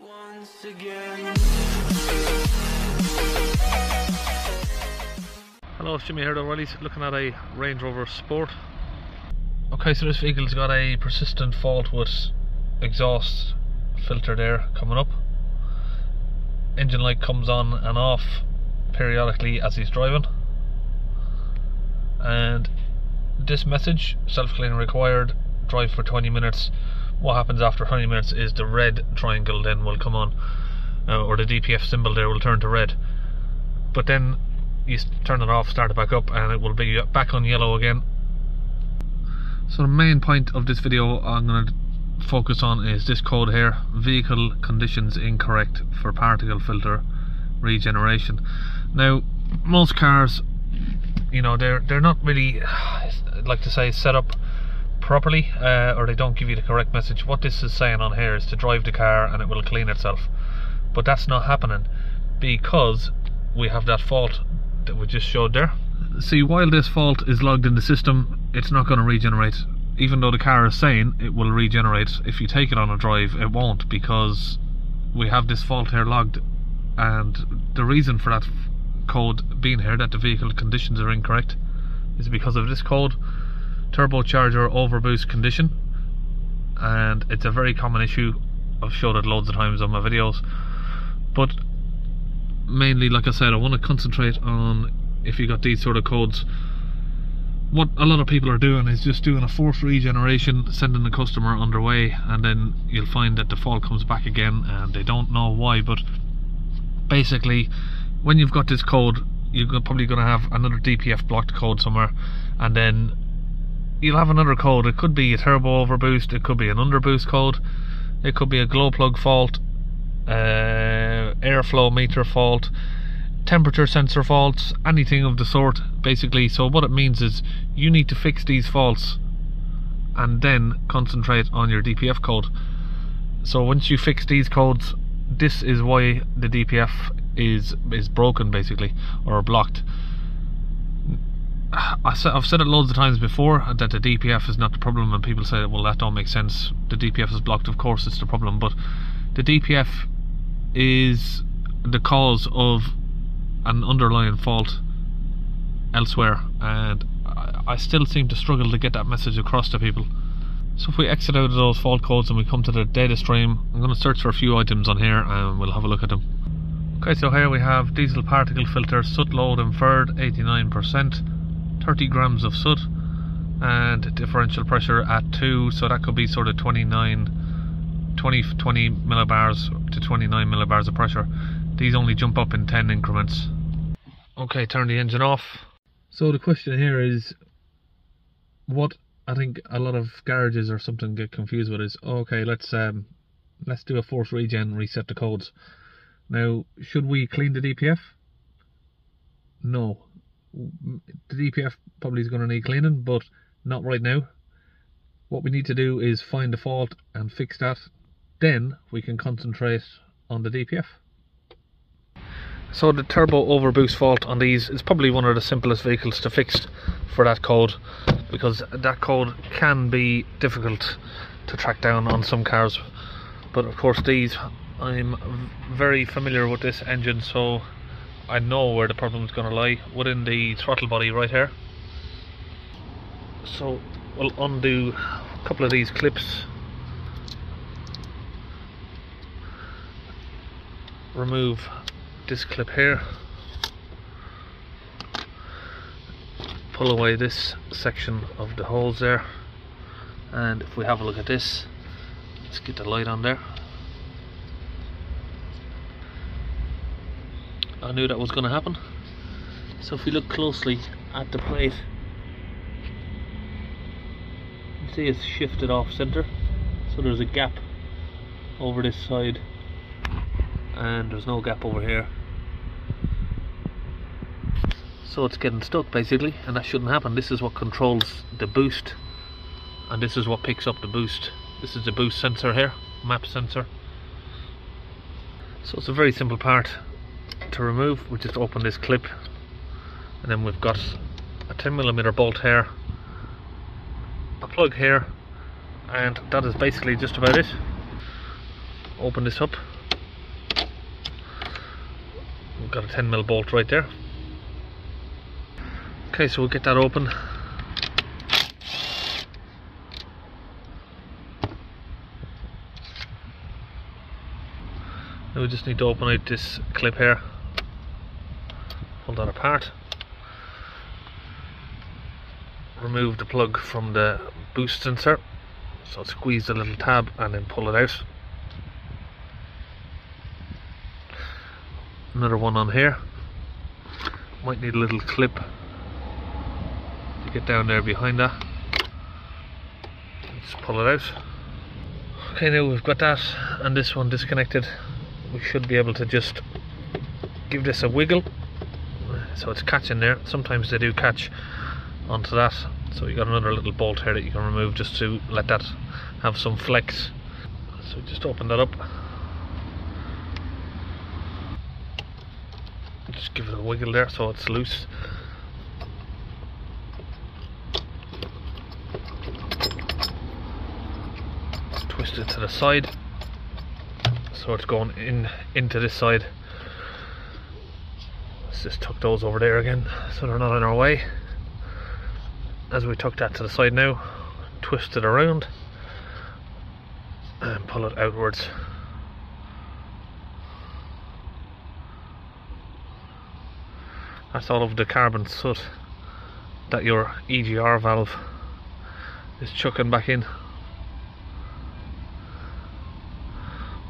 once again. Hello, it's Jimmy here, O'Rileys looking at a Range Rover Sport. Okay, so this vehicle's got a persistent fault with exhaust filter there coming up. Engine light comes on and off periodically as he's driving. And this message, self-cleaning required, drive for 20 minutes. What happens after 20 minutes is the red triangle then will come on, uh, or the DPF symbol there will turn to red. But then you turn it off, start it back up, and it will be back on yellow again. So the main point of this video I'm going to focus on is this code here: vehicle conditions incorrect for particle filter regeneration. Now, most cars, you know, they're they're not really, like to say, set up properly, uh, or they don't give you the correct message. What this is saying on here is to drive the car and it will clean itself, but that's not happening because we have that fault that we just showed there. See, while this fault is logged in the system, it's not going to regenerate. Even though the car is saying it will regenerate, if you take it on a drive, it won't because we have this fault here logged. And the reason for that code being here, that the vehicle conditions are incorrect, is because of this code turbocharger overboost condition. And it's a very common issue. I've showed it loads of times on my videos. But mainly, like I said, I want to concentrate on if you got these sort of codes. What a lot of people are doing is just doing a forced regeneration, sending the customer underway, and then you'll find that the fault comes back again, and they don't know why. But basically, when you've got this code, you're probably going to have another DPF blocked code somewhere, and then you'll have another code. It could be a turbo overboost, it could be an underboost code, it could be a glow plug fault, uh, airflow meter fault, temperature sensor faults, anything of the sort, basically. So, what it means is you need to fix these faults and then concentrate on your DPF code. So, once you fix these codes, this is why the DPF is is broken basically or blocked. I've said it loads of times before that the DPF is not the problem, and people say, well, that don't make sense. The DPF is blocked, of course, it's the problem, but the DPF is the cause of an underlying fault elsewhere, and I, I still seem to struggle to get that message across to people. So if we exit out of those fault codes and we come to the data stream, I'm going to search for a few items on here and we'll have a look at them. Okay, so here we have diesel particle filter, soot load inferred 89%, 30 grams of soot, and differential pressure at 2, so that could be sort of 29, 20, 20 millibars to 29 millibars of pressure. These only jump up in 10 increments. Okay, turn the engine off. So the question here is what I think a lot of garages or something get confused with is okay, let's um let's do a force regen, reset the codes. Now, should we clean the DPF? No. The DPF probably is going to need cleaning, but not right now. What we need to do is find the fault and fix that. Then we can concentrate on the DPF. So the turbo overboost fault on these is probably one of the simplest vehicles to fix for that code because that code can be difficult to track down on some cars. But of course these I'm very familiar with this engine so I know where the problem is going to lie within the throttle body right here. So we'll undo a couple of these clips. Remove this clip here. Pull away this section of the holes there. And if we have a look at this let's get the light on there I knew that was going to happen. So if we look closely at the plate you can see it's shifted off center. So there's a gap over this side and there's no gap over here. So it's getting stuck basically and that shouldn't happen. This is what controls the boost and this is what picks up the boost. This is the boost sensor here map sensor. So it's a very simple part to remove we just open this clip and then we've got a 10 millimeter bolt here a plug here and that is basically just about it open this up We've got a 10 mil bolt right there. Okay, so we'll get that open. Now we just need to open out this clip here. Pull that apart. Remove the plug from the boost sensor. So squeeze the little tab and then pull it out. Another one on here. Might need a little clip to get down there behind that. Just pull it out. Okay, now we've got that and this one disconnected. We should be able to just give this a wiggle. So it's catching there. Sometimes they do catch onto that. So you got another little bolt here that you can remove just to let that have some flex. So just open that up. Just give it a wiggle there so it's loose. Twist it to the side so it's going in into this side. Let's just tuck those over there again so they're not in our way. As we tuck that to the side now, twist it around and pull it outwards. That's all of the carbon soot that your EGR valve is chucking back in.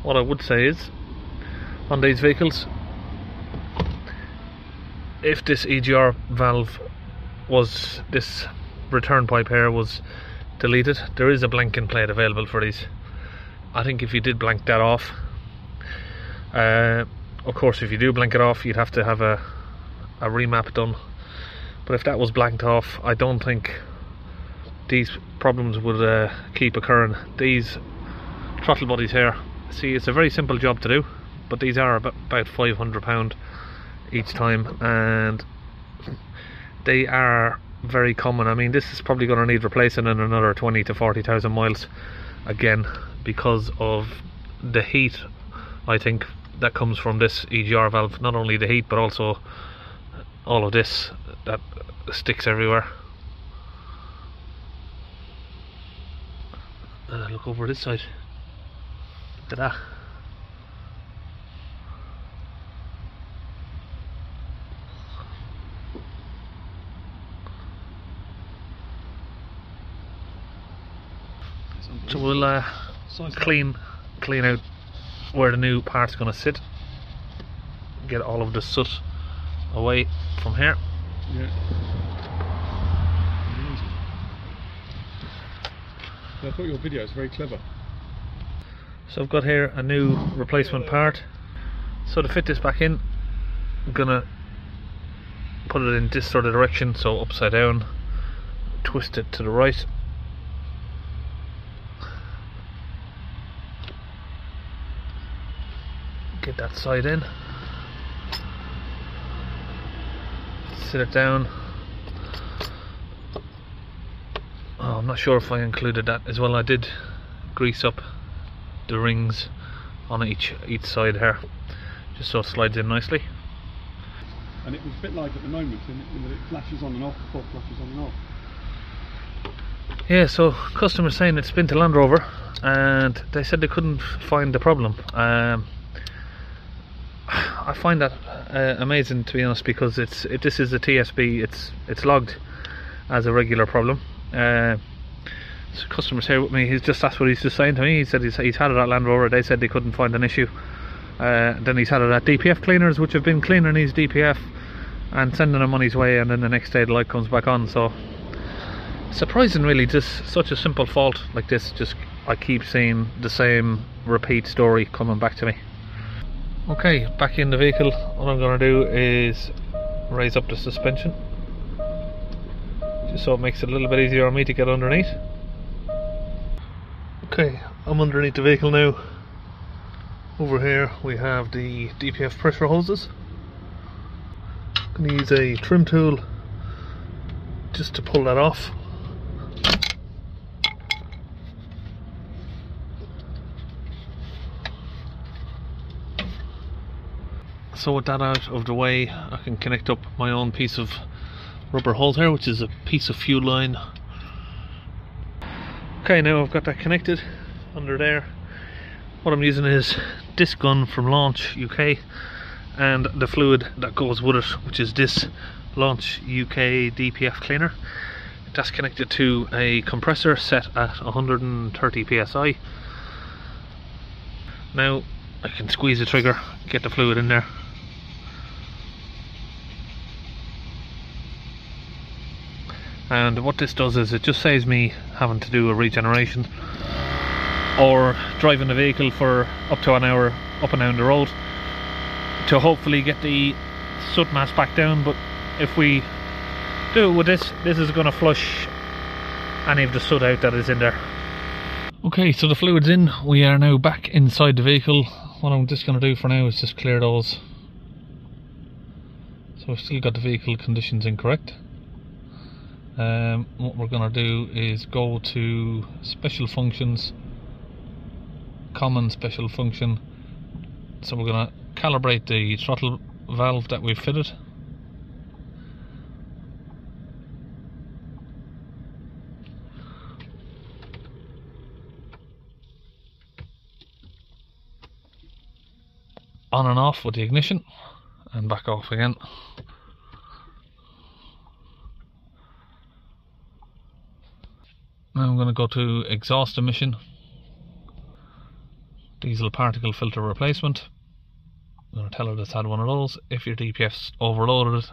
What I would say is, on these vehicles, if this EGR valve was, this return pipe here was deleted, there is a blanking plate available for these. I think if you did blank that off, uh, of course if you do blank it off you'd have to have a, a remap done but if that was blanked off I don't think these problems would uh, keep occurring these throttle bodies here see it's a very simple job to do but these are about, about 500 pound each time and they are very common. I mean this is probably going to need replacing in another 20 to 40,000 miles again because of the heat I think that comes from this EGR valve. Not only the heat but also all of this that sticks everywhere. Uh, look over this side. Look at that so we'll uh, clean clean out where the new part's going to sit. Get all of the soot away from here. Yeah. I thought your video was very clever. so I've got here a new replacement part. So to fit this back in I'm gonna put it in this sort of direction so upside down twist it to the right get that side in. Sit it down. Oh, I'm not sure if I included that as well. I did grease up the rings on each each side here. Just so it slides in nicely. And it was a bit like at the moment in, in that it flashes on and off before it flashes on and off. Yeah, so customers saying it's been to Land Rover and they said they couldn't find the problem. Um, I find that uh, amazing to be honest because it's if this is a TSB, it's it's logged as a regular problem. Uh, so customers here with me, he's just that's what he's just saying to me. He said he's, he's had it at Land Rover. They said they couldn't find an issue. Uh, then he's had it at DPF cleaners, which have been cleaning his DPF and sending him on his way. And then the next day the light comes back on. So surprising really just such a simple fault like this just I keep seeing the same repeat story coming back to me okay back in the vehicle. What I'm going to do is raise up the suspension. Just so it makes it a little bit easier on me to get underneath. Okay I'm underneath the vehicle now. Over here we have the DPF pressure hoses I'm going to use a trim tool just to pull that off So with that out of the way, I can connect up my own piece of rubber hose here, which is a piece of fuel line. Okay, now I've got that connected under there. What I'm using is this gun from Launch UK and the fluid that goes with it, which is this Launch UK DPF cleaner. That's connected to a compressor set at 130 psi. Now I can squeeze the trigger, get the fluid in there. And what this does is it just saves me having to do a regeneration or driving the vehicle for up to an hour up and down the road to hopefully get the soot mass back down. But if we do it with this this is going to flush any of the soot out that is in there. Okay so the fluid's in. We are now back inside the vehicle. What I'm just going to do for now is just clear those. So we've still got the vehicle conditions incorrect um, what we're going to do is go to special functions common special function. So we're going to calibrate the throttle valve that we've fitted. On and off with the ignition and back off again I'm going to go to exhaust emission diesel particle filter replacement. I'm going to tell her it's had one of those. If your DPF's overloaded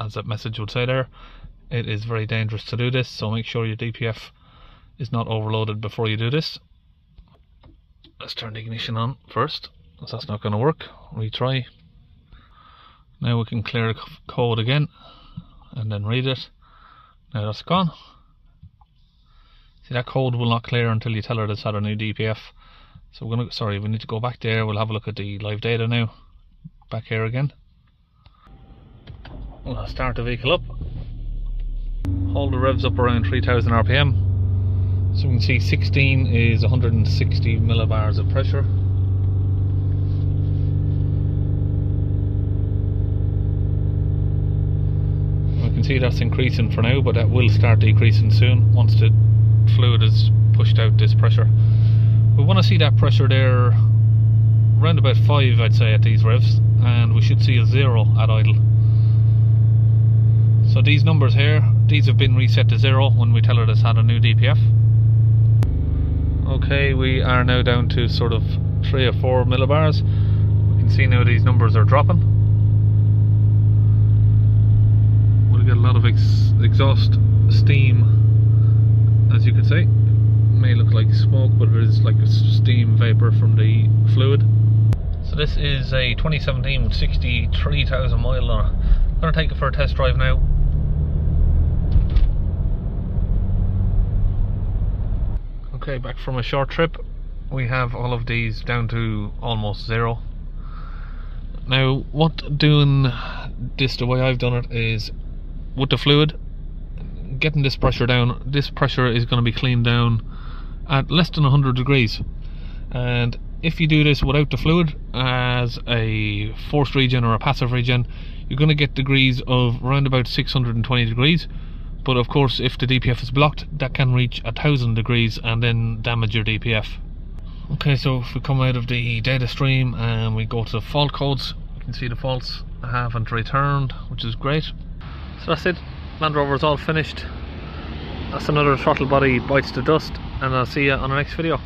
as that message would say there it is very dangerous to do this so make sure your DPF is not overloaded before you do this. Let's turn the ignition on first. Because that's not going to work retry. Now we can clear the code again and then read it. Now that's gone see that code will not clear until you tell her it's had a new DPF so we're gonna sorry we need to go back there. We'll have a look at the live data now. Back here again. We'll start the vehicle up. Hold the revs up around 3000 rpm so we can see 16 is 160 millibars of pressure. We can see that's increasing for now but that will start decreasing soon once the fluid is pushed out this pressure. We want to see that pressure there around about 5 I'd say at these revs and we should see a 0 at idle. So these numbers here these have been reset to 0 when we tell her this had a new DPF okay we are now down to sort of 3 or 4 millibars. We can see now these numbers are dropping. We'll get a lot of ex exhaust steam as you can see may look like smoke but it is like a steam vapor from the fluid. So this is a 2017 63,000 mile on it. I'm going to take it for a test drive now. Okay back from a short trip. We have all of these down to almost zero. Now what doing this the way I've done it is with the fluid getting this pressure down this pressure is going to be cleaned down at less than 100 degrees. And if you do this without the fluid as a forced regen or a passive regen you're going to get degrees of around about 620 degrees. But of course if the DPF is blocked that can reach a thousand degrees and then damage your DPF okay so if we come out of the data stream and we go to the fault codes you can see the faults haven't returned which is great. So that's it Land Rover is all finished. That's another throttle body bites the dust and I'll see you on the next video